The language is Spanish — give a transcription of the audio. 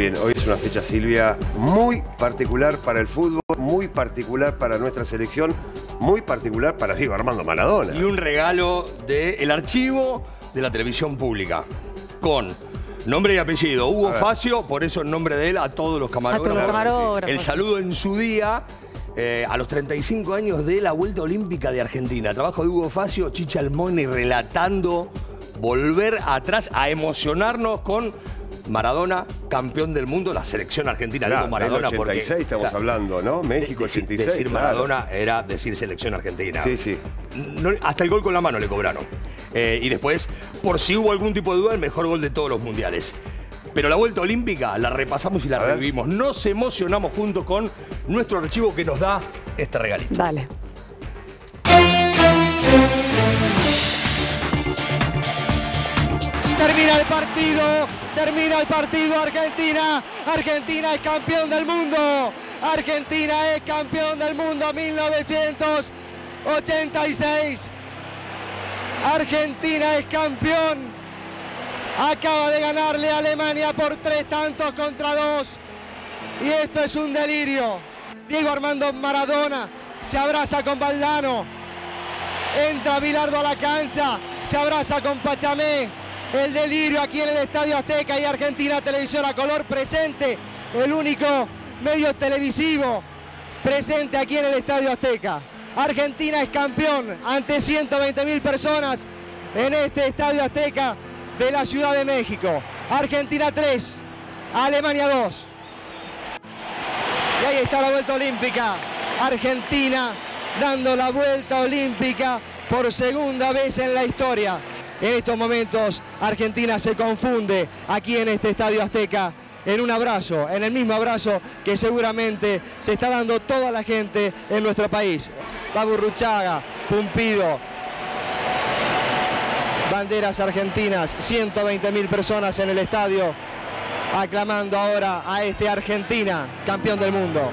bien, hoy es una fecha, Silvia, muy particular para el fútbol, muy particular para nuestra selección, muy particular para Diego Armando Maradona. Y un regalo del archivo de la televisión pública. Con nombre y apellido. Hugo Facio, por eso en nombre de él, a todos los camarógrafos. camarógrafos. El saludo en su día. eh, a los 35 años de la Vuelta Olímpica de Argentina. Trabajo de Hugo Facio, Chicha Almoni relatando volver atrás a emocionarnos con Maradona, campeón del mundo, la selección argentina. Claro, Digo Maradona del 86 porque, estamos claro, hablando, ¿no? México decir, 86. decir claro. Maradona era decir selección argentina. Sí, sí. No- hasta el gol con la mano le cobraron. Eh, y después, por si hubo algún tipo de duda, el mejor gol de todos los mundiales. Pero la vuelta olímpica la repasamos y la revivimos. Nos emocionamos junto con nuestro archivo que nos da este regalito. Dale. Termina el partido, termina el partido Argentina. Argentina es campeón del mundo. Argentina es campeón del mundo 1986. Argentina es campeón. Acaba de ganarle a Alemania por tres tantos contra dos. Y esto es un delirio. Diego Armando Maradona se abraza con Valdano. Entra Bilardo a la cancha, se abraza con Pachamé. El delirio aquí en el Estadio Azteca y Argentina Televisión a color presente. El único medio televisivo presente aquí en el Estadio Azteca. Argentina es campeón ante 120 mil personas en este Estadio Azteca de la Ciudad de México. Argentina 3, Alemania 2. Y ahí está la vuelta olímpica. Argentina dando la vuelta olímpica por segunda vez en la historia. En estos momentos Argentina se confunde aquí en este Estadio Azteca en un abrazo, en el mismo abrazo que seguramente se está dando toda la gente en nuestro país. Baburruchaga, Pumpido, banderas argentinas, 120 mil personas en el estadio aclamando ahora a este Argentina, campeón del mundo.